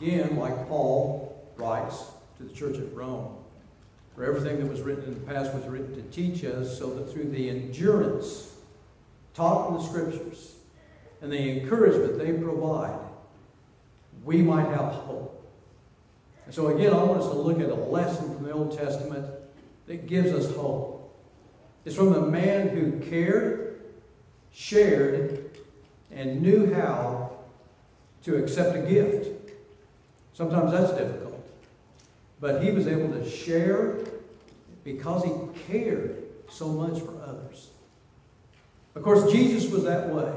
Again, like Paul writes to the church at Rome, for everything that was written in the past was written to teach us, so that through the endurance taught in the Scriptures and the encouragement they provide, we might have hope. And so, again, I want us to look at a lesson from the Old Testament that gives us hope. It's from a man who cared, shared, and knew how to accept a gift. Sometimes that's difficult. But he was able to share because he cared so much for others. Of course, Jesus was that way.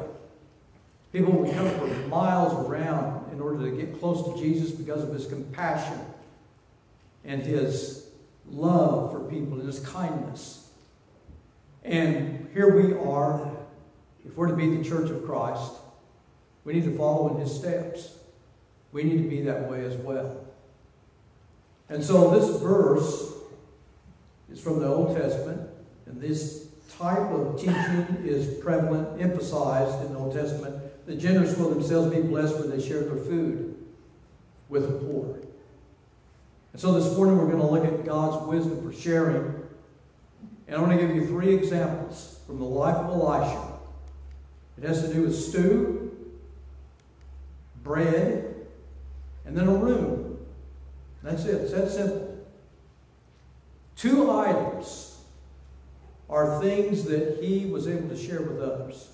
People would come from miles around in order to get close to Jesus because of his compassion and his love for people and his kindness. And here we are. If we're to be the church of Christ, we need to follow in his steps. We need to be that way as well. And so this verse is from the Old Testament, and this type of teaching is prevalent, emphasized in the Old Testament. The generous will themselves be blessed when they share their food with the poor. And so this morning we're going to look at God's wisdom for sharing. And I want to give you three examples from the life of Elisha. It has to do with stew, bread, and then a room. That's it. It's that simple. Two items are things that he was able to share with others.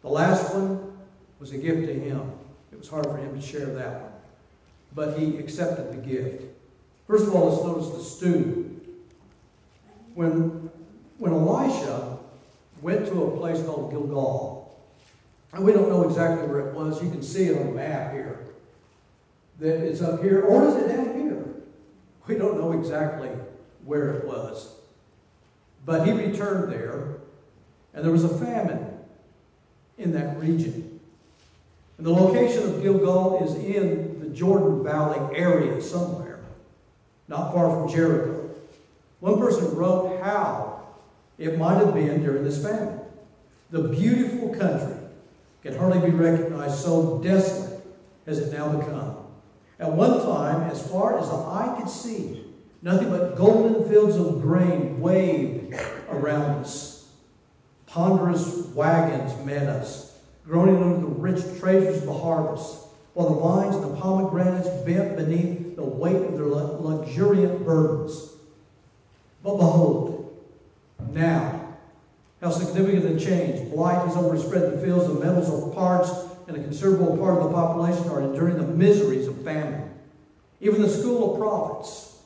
The last one was a gift to him. It was hard for him to share that one. But he accepted the gift. First of all, let's notice the stew. When, when Elisha went to a place called Gilgal, and we don't know exactly where it was, you can see it on the map here, that it's up here, or is it down here? We don't know exactly where it was. But he returned there, and there was a famine in that region. And the location of Gilgal is in the Jordan Valley area somewhere not far from Jericho. One person wrote how it might have been during this famine. The beautiful country can hardly be recognized, so desolate has it now become. At one time, as far as the eye could see, nothing but golden fields of grain waved around us. Ponderous wagons met us, groaning under the rich treasures of the harvest, while the vines and the pomegranates bent beneath the weight of their luxuriant burdens. But behold, now, how significant a change. Blight has overspread the fields, the metals are parched, and a considerable part of the population are enduring the miseries famine. Even the school of prophets,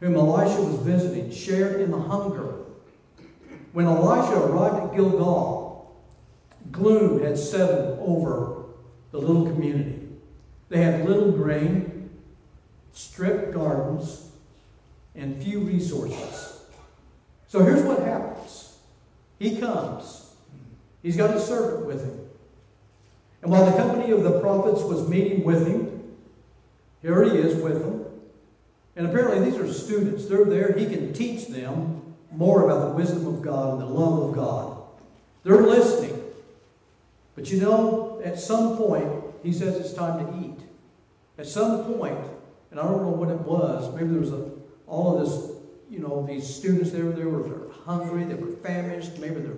whom Elisha was visiting, shared in the hunger. When Elisha arrived at Gilgal, gloom had settled over the little community. They had little grain, stripped gardens, and few resources. So here's what happens. He comes. He's got a servant with him. And while the company of the prophets was meeting with him, here he is with them. And apparently these are students. They're there. He can teach them more about the wisdom of God and the love of God. They're listening. But you know, at some point, he says it's time to eat. At some point, and I don't know what it was. Maybe there was a, all of this, you know, these students there, they were hungry, they were famished, maybe their,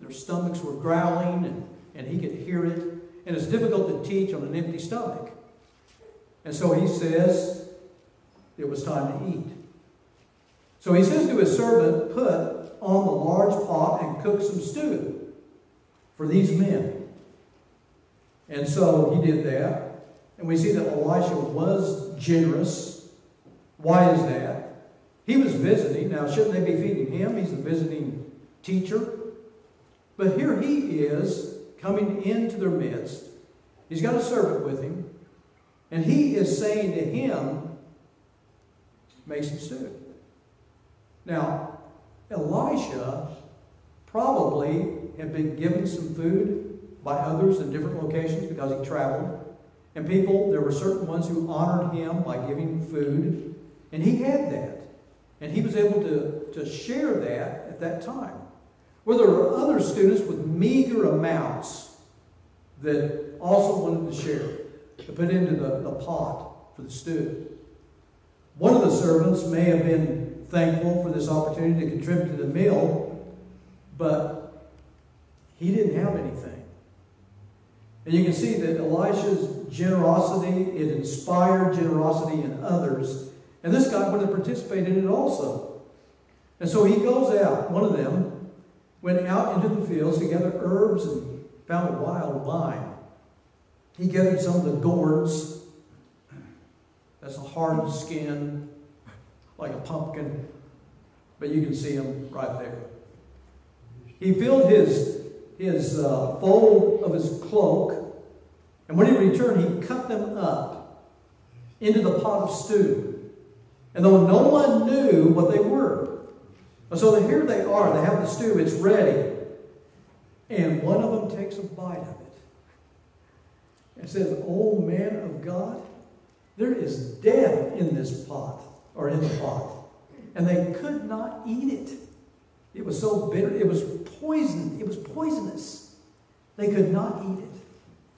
their stomachs were growling, and, and he could hear it. And it's difficult to teach on an empty stomach. And so he says it was time to eat. So he says to his servant, Put on the large pot and cook some stew for these men. And so he did that. And we see that Elisha was generous. Why is that? He was visiting. Now, shouldn't they be feeding him? He's the visiting teacher. But here he is coming into their midst. He's got a servant with him. And he is saying to him, Make some stew. Now, Elisha probably had been given some food by others in different locations because he traveled. And people, there were certain ones who honored him by giving food, and he had that. And he was able to, to share that at that time. Well, there were other students with meager amounts that also wanted to share. To put into the, the pot for the stew. One of the servants may have been thankful for this opportunity to contribute to the meal, but he didn't have anything. And you can see that Elisha's generosity, it inspired generosity in others. And this guy would have participated in it also. And so he goes out, one of them went out into the fields to gather herbs and found a wild vine. He gathered some of the gourds. That's a hard skin, like a pumpkin, but you can see him right there. He filled his, his uh, fold of his cloak, and when he returned, he cut them up into the pot of stew. And though no one knew what they were, so here they are, they have the stew, it's ready. And one of them takes a bite of it and says, Oh man of God, there is death in this pot, or in the pot. And they could not eat it. It was so bitter, it was poisoned, it was poisonous. They could not eat it.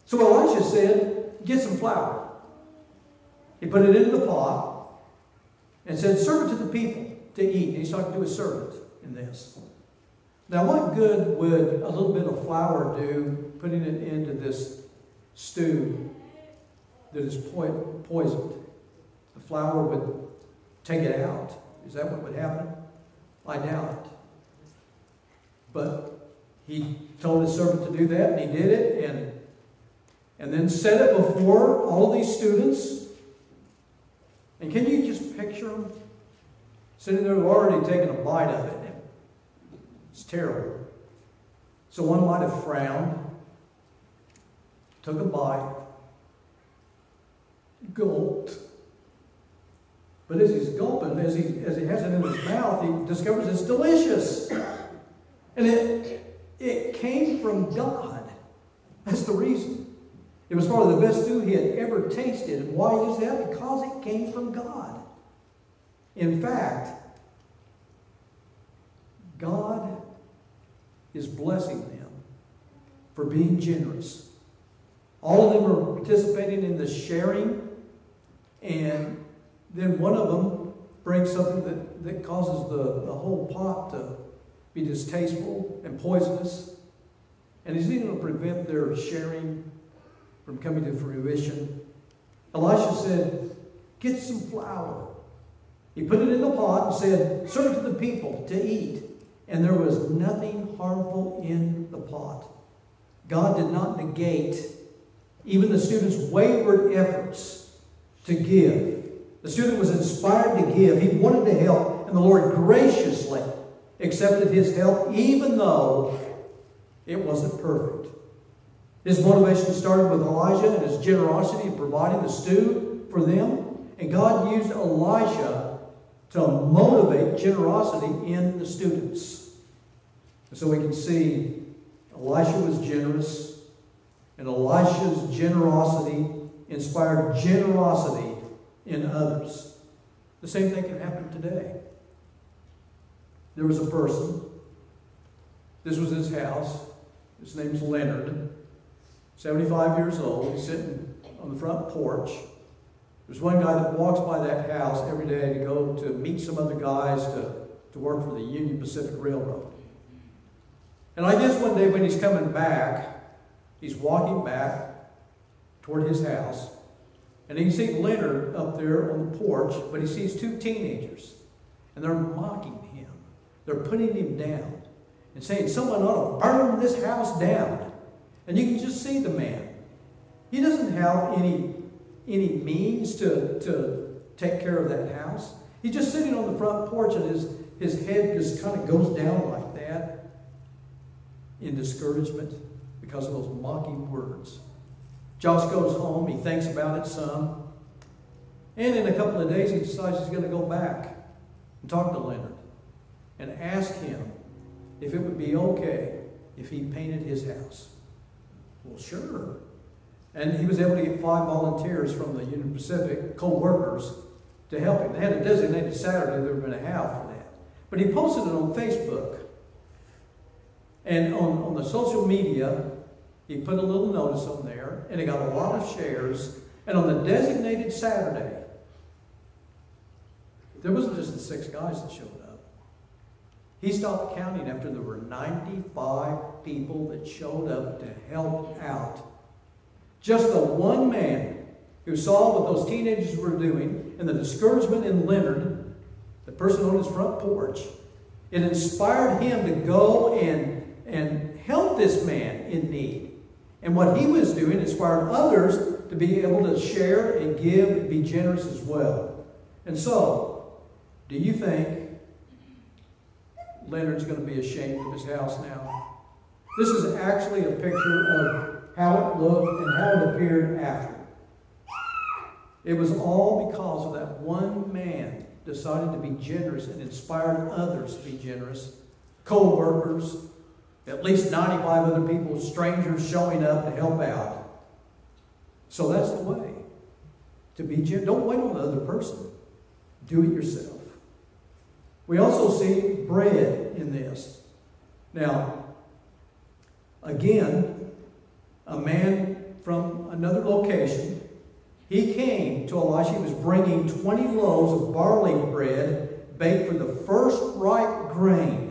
So Elisha said, Get some flour. He put it into the pot and said, Serve it to the people to eat. And he's talking to his servant in this. Now, what good would a little bit of flour do putting it into this stew that is po- poisoned? The flour would take it out. Is that what would happen? I doubt it. But he told his servant to do that, and he did it, and, and then set it before all these students. And can you just picture them sitting there already taking a bite of it? It's terrible. So one might have frowned, took a bite, gulped. But as he's gulping, as he, as he has it in his mouth, he discovers it's delicious. And it, it came from God. That's the reason. It was probably the best stew he had ever tasted. And why is that? Because it came from God. In fact, God is blessing them for being generous. All of them are participating in the sharing, and then one of them brings something that, that causes the, the whole pot to be distasteful and poisonous. And he's even going to prevent their sharing from coming to fruition. Elisha said, Get some flour. He put it in the pot and said, Serve to the people to eat and there was nothing harmful in the pot. God did not negate even the student's wayward efforts to give. The student was inspired to give. He wanted to help, and the Lord graciously accepted his help, even though it wasn't perfect. His motivation started with Elijah and his generosity in providing the stew for them. And God used Elijah to motivate generosity in the students. So we can see Elisha was generous, and Elisha's generosity inspired generosity in others. The same thing can happen today. There was a person, this was his house, his name's Leonard, 75 years old, he's sitting on the front porch. There's one guy that walks by that house every day to go to meet some other guys to, to work for the Union Pacific Railroad. And I guess one day when he's coming back, he's walking back toward his house, and he can see Leonard up there on the porch, but he sees two teenagers, and they're mocking him. They're putting him down and saying, Someone ought to burn this house down. And you can just see the man. He doesn't have any any means to, to take care of that house. He's just sitting on the front porch and his, his head just kind of goes down like that in discouragement because of those mocking words. Josh goes home, he thinks about it some, and in a couple of days he decides he's going to go back and talk to Leonard and ask him if it would be okay if he painted his house. Well, sure. And he was able to get five volunteers from the Union Pacific, co-workers, to help him. They had a designated Saturday they were going to have for that. But he posted it on Facebook. And on, on the social media, he put a little notice on there, and it got a lot of shares. And on the designated Saturday, there wasn't just the six guys that showed up. He stopped counting after there were 95 people that showed up to help out. Just the one man who saw what those teenagers were doing and the discouragement in Leonard, the person on his front porch, it inspired him to go and, and help this man in need. And what he was doing inspired others to be able to share and give and be generous as well. And so, do you think Leonard's going to be ashamed of his house now? This is actually a picture of how it looked and how it appeared after. It was all because of that one man decided to be generous and inspired others to be generous. Co workers, at least 95 other people, strangers showing up to help out. So that's the way. To be generous. Don't wait on the other person. Do it yourself. We also see bread in this. Now, again, a man from another location he came to Elisha. He was bringing 20 loaves of barley bread baked from the first ripe grain,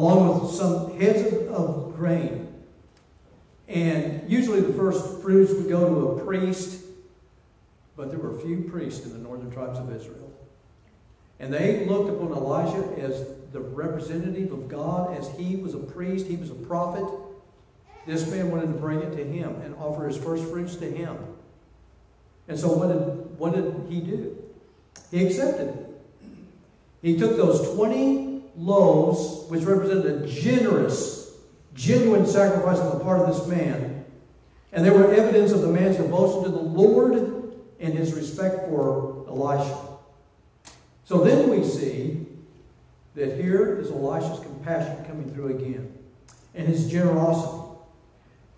along with some heads of, of grain. And usually the first fruits would go to a priest, but there were few priests in the northern tribes of Israel. And they looked upon Elijah as the representative of God, as he was a priest, he was a prophet. This man wanted to bring it to him and offer his first fruits to him. And so what did, what did he do? He accepted it. He took those 20 loaves, which represented a generous, genuine sacrifice on the part of this man, and they were evidence of the man's devotion to the Lord and his respect for Elisha. So then we see that here is Elisha's compassion coming through again, and his generosity.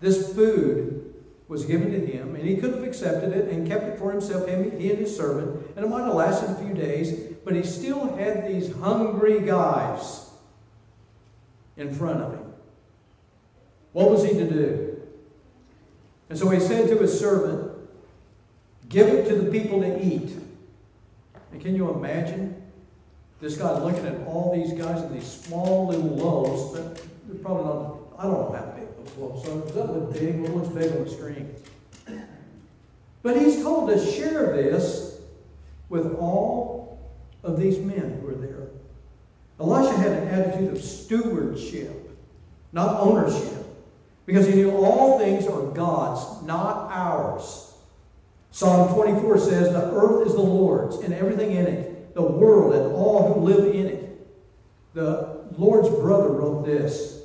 This food was given to him, and he could have accepted it and kept it for himself, him, he and his servant, and it might have lasted a few days, but he still had these hungry guys in front of him. What was he to do? And so he said to his servant, Give it to the people to eat. And can you imagine this guy looking at all these guys in these small little loaves? They're probably not, I don't know how big well, so does that look big? What looks big on the screen? But he's told to share this with all of these men who are there. Elisha had an attitude of stewardship, not ownership, because he knew all things are God's, not ours. Psalm 24 says, The earth is the Lord's and everything in it, the world and all who live in it. The Lord's brother wrote this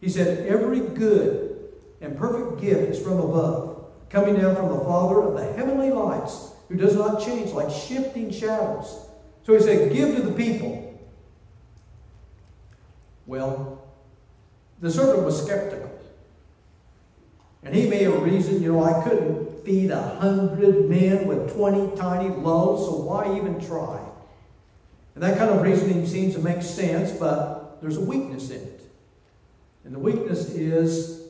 he said, Every good and perfect gift is from above, coming down from the Father of the heavenly lights, who does not change like shifting shadows. So he said, Give to the people. Well, the servant was skeptical. And he may have reasoned, you know, I couldn't feed a hundred men with 20 tiny loaves, so why even try? And that kind of reasoning seems to make sense, but there's a weakness in it. And the weakness is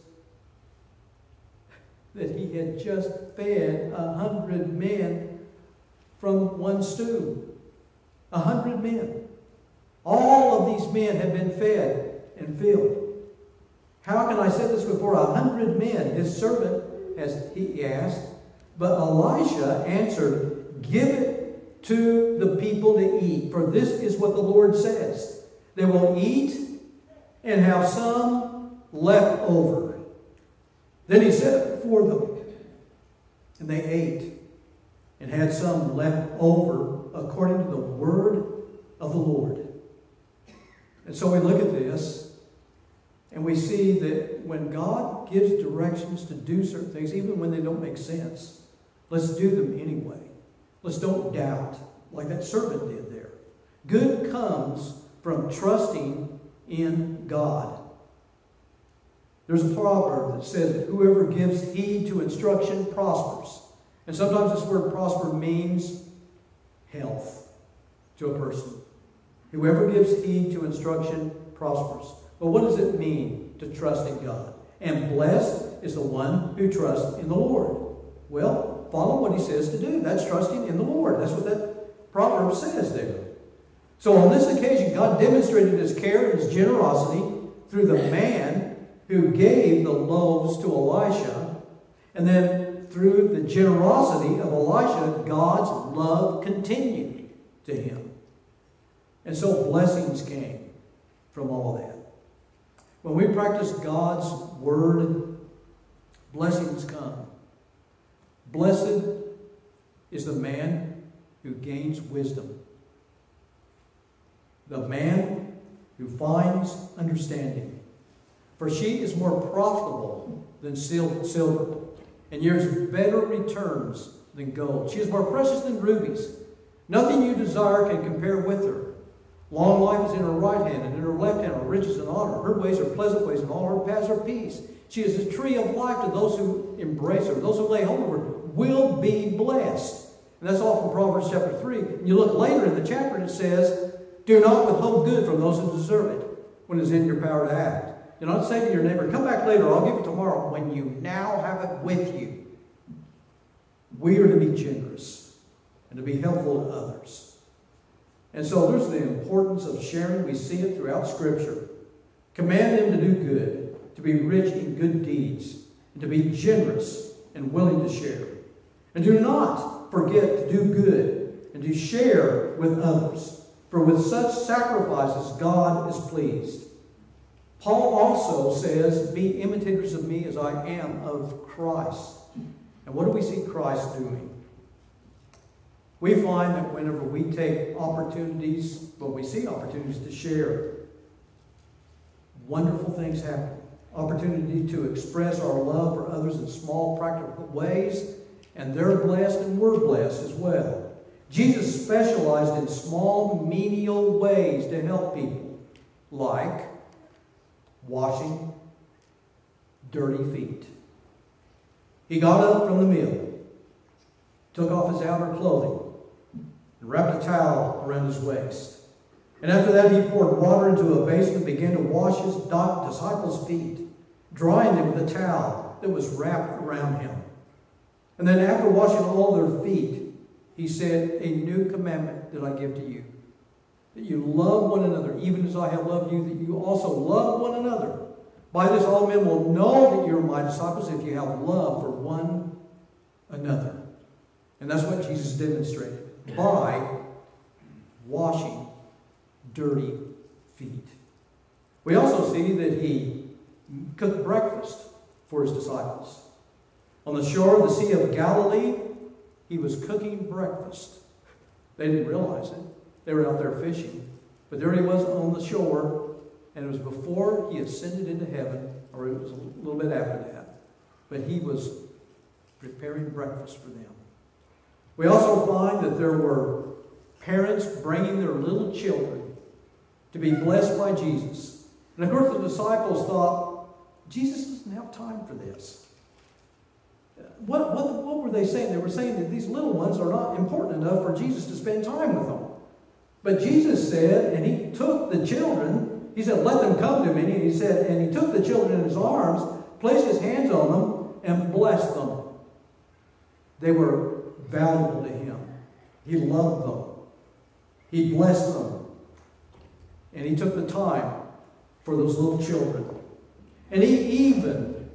that he had just fed a hundred men from one stew. A hundred men. All of these men have been fed and filled. How can I set this before a hundred men? His servant, as he asked. But Elisha answered, Give it to the people to eat, for this is what the Lord says. They will eat and have some left over. Then he set it before them, and they ate and had some left over according to the word of the Lord. And so we look at this and we see that when God gives directions to do certain things, even when they don't make sense, let's do them anyway. Let's don't doubt, like that servant did there. Good comes from trusting in God. There's a proverb that says that whoever gives heed to instruction prospers. And sometimes this word prosper means health to a person. Whoever gives heed to instruction prospers. But what does it mean to trust in God? And blessed is the one who trusts in the Lord. Well, follow what he says to do. That's trusting in the Lord. That's what that proverb says there. So on this occasion, God demonstrated his care and his generosity through the man who gave the loaves to Elisha. And then through the generosity of Elisha, God's love continued to him. And so blessings came from all of that. When we practice God's word, blessings come. Blessed is the man who gains wisdom, the man who finds understanding. For she is more profitable than silver, and yields better returns than gold. She is more precious than rubies. Nothing you desire can compare with her. Long life is in her right hand, and in her left hand are riches and honor. Her ways are pleasant ways, and all her paths are peace. She is a tree of life to those who embrace her. Those who lay hold of her will be blessed. And that's all from Proverbs chapter 3. And you look later in the chapter, and it says, Do not withhold good from those who deserve it when it's in your power to act. Do not say to your neighbor, Come back later, I'll give it tomorrow, when you now have it with you. We are to be generous and to be helpful to others. And so there's the importance of sharing. We see it throughout Scripture. Command them to do good, to be rich in good deeds, and to be generous and willing to share. And do not forget to do good and to share with others. For with such sacrifices, God is pleased. Paul also says, Be imitators of me as I am of Christ. And what do we see Christ doing? We find that whenever we take opportunities, when we see opportunities to share, wonderful things happen. Opportunity to express our love for others in small, practical ways, and they're blessed and we're blessed as well. Jesus specialized in small, menial ways to help people, like washing dirty feet. He got up from the meal, took off his outer clothing, and wrapped a towel around his waist. And after that, he poured water into a basin and began to wash his disciples' feet, drying them with a towel that was wrapped around him. And then, after washing all their feet, he said, A new commandment that I give to you that you love one another, even as I have loved you, that you also love one another. By this, all men will know that you're my disciples if you have love for one another. And that's what Jesus demonstrated by washing dirty feet. We also see that he cooked breakfast for his disciples. On the shore of the Sea of Galilee, he was cooking breakfast. They didn't realize it. They were out there fishing. But there he was on the shore, and it was before he ascended into heaven, or it was a little bit after that. But he was preparing breakfast for them. We also find that there were parents bringing their little children to be blessed by Jesus. And of course, the disciples thought, Jesus doesn't have time for this. What, what, what were they saying? They were saying that these little ones are not important enough for Jesus to spend time with them. But Jesus said, and he took the children, he said, let them come to me. And he said, and he took the children in his arms, placed his hands on them, and blessed them. They were valuable to him. He loved them. He blessed them. And he took the time for those little children. And he even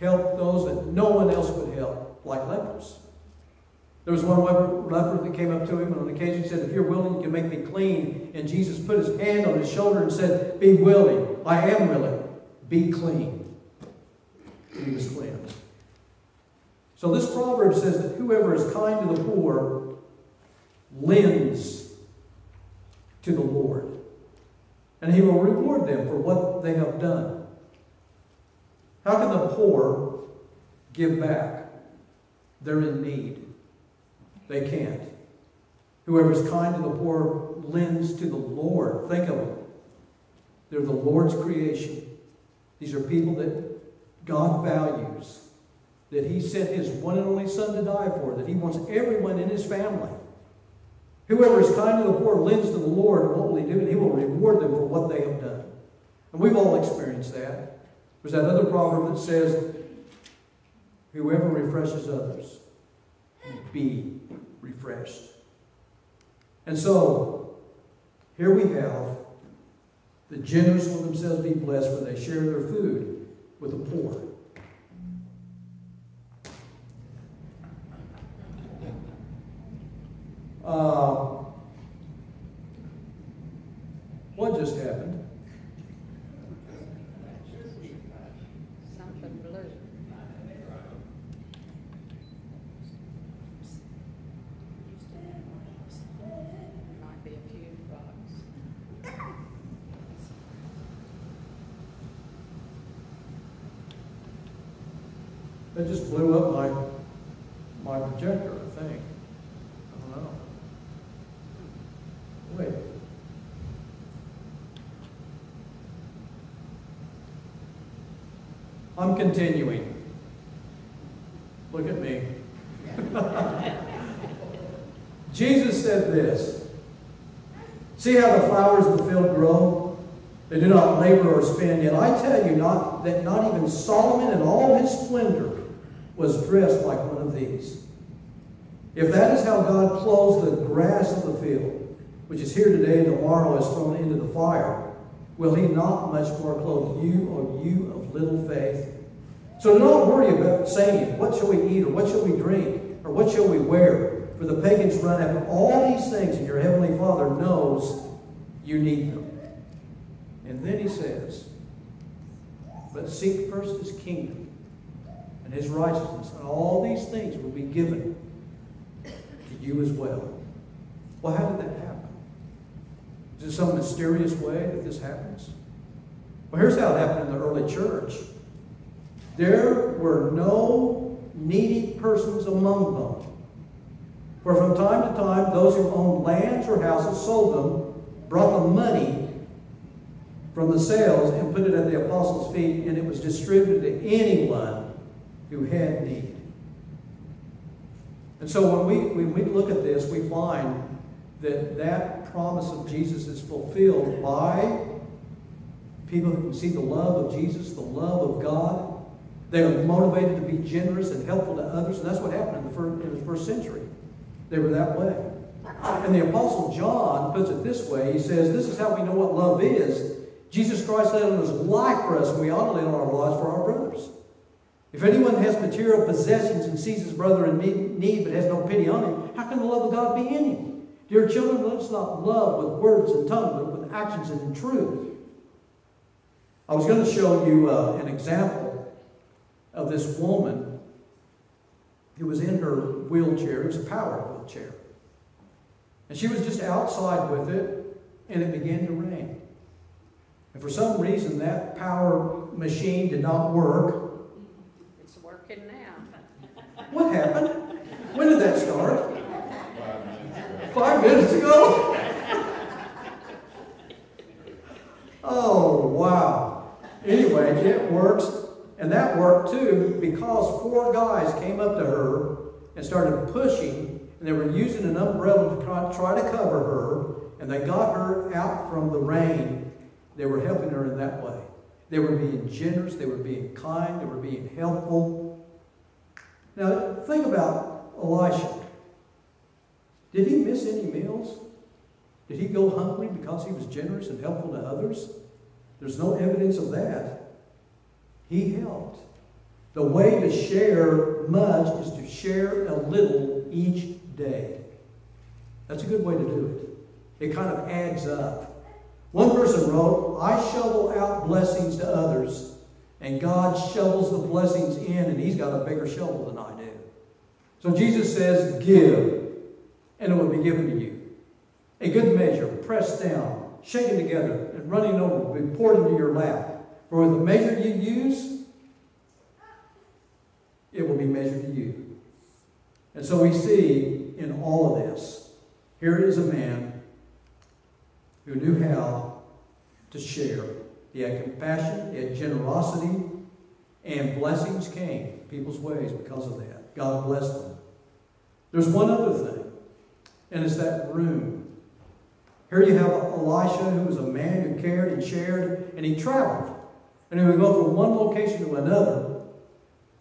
helped those that no one else would help, like lepers. There was one leper that came up to him and on occasion he said, If you're willing, you can make me clean. And Jesus put his hand on his shoulder and said, Be willing. I am willing. Be clean. And he was cleansed. So this proverb says that whoever is kind to the poor lends to the Lord. And he will reward them for what they have done. How can the poor give back? They're in need. They can't. Whoever is kind to the poor lends to the Lord. Think of it. They're the Lord's creation. These are people that God values that he sent his one and only son to die for, that he wants everyone in his family. Whoever is kind to the poor lends to the Lord, what will he do? And he will reward them for what they have done. And we've all experienced that. There's that other proverb that says, Whoever refreshes others be refreshed. And so, here we have the generous will themselves be blessed when they share their food with the poor. Uh, what just happened? Something blue. Might be a few bucks. That just blew up my my projector, I think. I don't know. Wait. I'm continuing. Look at me. Jesus said this. See how the flowers of the field grow? They do not labor or spin, yet I tell you not that not even Solomon in all his splendor was dressed like one of these. If that is how God clothes the grass of the field, which is here today and tomorrow is thrown into the fire, will he not much more clothe you, O you of little faith? So do not worry about saying, What shall we eat, or what shall we drink, or what shall we wear? For the pagans run after all these things, and your heavenly Father knows you need them. And then he says, But seek first his kingdom and his righteousness, and all these things will be given to you as well. Well, how did that happen? Is it some mysterious way that this happens? Well, here's how it happened in the early church. There were no needy persons among them. For from time to time, those who owned lands or houses sold them, brought the money from the sales, and put it at the apostles' feet, and it was distributed to anyone who had need. And so when we, when we look at this, we find that that promise of Jesus is fulfilled by people who can see the love of Jesus, the love of God. They are motivated to be generous and helpful to others, and that's what happened in the first, in the first century. They were that way. And the Apostle John puts it this way. He says, This is how we know what love is. Jesus Christ laid on his life for us, and we ought to lay on our lives for our brothers. If anyone has material possessions and sees his brother in need but has no pity on him, how can the love of God be in him? Dear children, let us not love with words and tongue, but with actions and in truth. I was going to show you uh, an example of this woman who was in her wheelchair. It was a power wheelchair. And she was just outside with it, and it began to rain. And for some reason, that power machine did not work. It's working now. What happened? When did that start? Five minutes ago? Oh, wow. Anyway, it works. And that worked too because four guys came up to her and started pushing, and they were using an umbrella to try, to cover her, and they got her out from the rain. They were helping her in that way. They were being generous, they were being kind, they were being helpful. Now, think about Elisha. Did he miss any meals? Did he go hungry because he was generous and helpful to others? There's no evidence of that. He helped. The way to share much is to share a little each day. That's a good way to do it. It kind of adds up. One person wrote, I shovel out blessings to others, and God shovels the blessings in, and He's got a bigger shovel than I do. So Jesus says, Give, and it will be given to you. A good measure, pressed down, shaken together, and running over, will be poured into your lap. For the measure you use, it will be measured to you. And so we see in all of this, here is a man who knew how to share. He had compassion, he had generosity, and blessings came people's ways because of that. God blessed them. There's one other thing, and it's that room. Here you have Elisha, who was a man who cared and shared, and he traveled. And he would go from one location to another.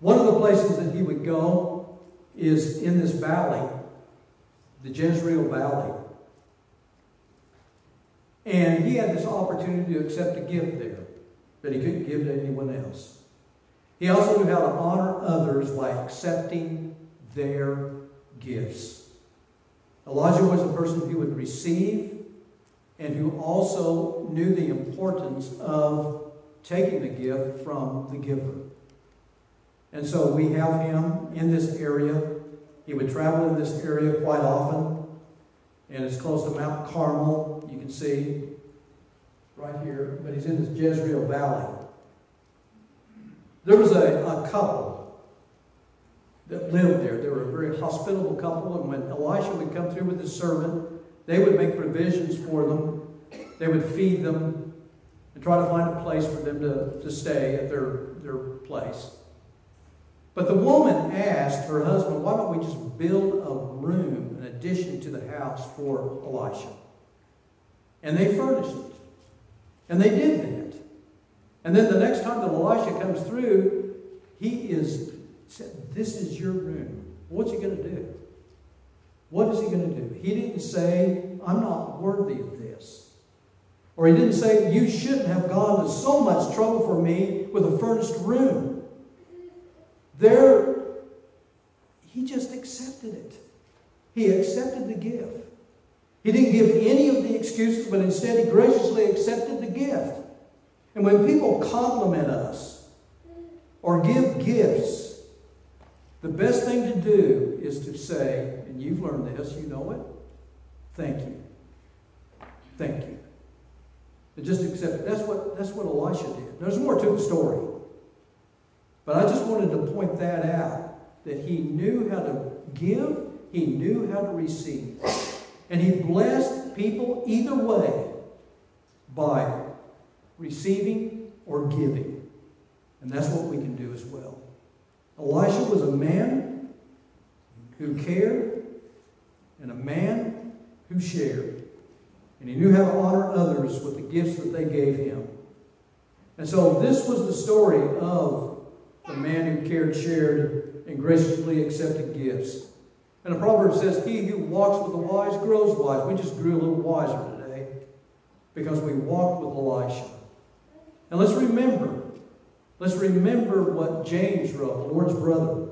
One of the places that he would go, is in this valley, the Jezreel Valley. And he had this opportunity to accept a gift there that he couldn't give to anyone else. He also knew how to honor others by accepting their gifts. Elijah was a person who would receive and who also knew the importance of taking the gift from the giver. And so we have him in this area. He would travel in this area quite often. And it's close to Mount Carmel. You can see right here. But he's in this Jezreel Valley. There was a, a couple that lived there. They were a very hospitable couple. And when Elisha would come through with his servant, they would make provisions for them. They would feed them and try to find a place for them to, to stay at their, their place. But the woman asked her husband, why don't we just build a room, an addition to the house for Elisha? And they furnished it. And they did that. And then the next time that Elisha comes through, he is said, This is your room. What's he going to do? What is he going to do? He didn't say, I'm not worthy of this. Or he didn't say, You shouldn't have gone to so much trouble for me with a furnished room. There, he just accepted it. He accepted the gift. He didn't give any of the excuses, but instead he graciously accepted the gift. And when people compliment us or give gifts, the best thing to do is to say, and you've learned this, you know it, thank you. Thank you. And just accept it. That's what, that's what Elisha did. There's more to the story. But I just wanted to point that out that he knew how to give, he knew how to receive. And he blessed people either way by receiving or giving. And that's what we can do as well. Elisha was a man who cared and a man who shared. And he knew how to honor others with the gifts that they gave him. And so this was the story of the man who cared, shared, and graciously accepted gifts. And the proverb says, He who walks with the wise grows wise. We just grew a little wiser today because we walked with Elisha. And let's remember, let's remember what James wrote, the Lord's brother.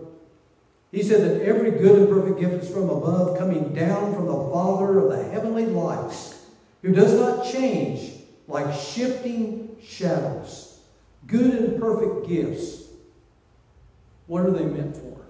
He said that every good and perfect gift is from above, coming down from the Father of the heavenly lights, who does not change like shifting shadows. Good and perfect gifts what are they meant for?